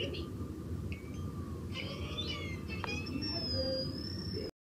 escrevi.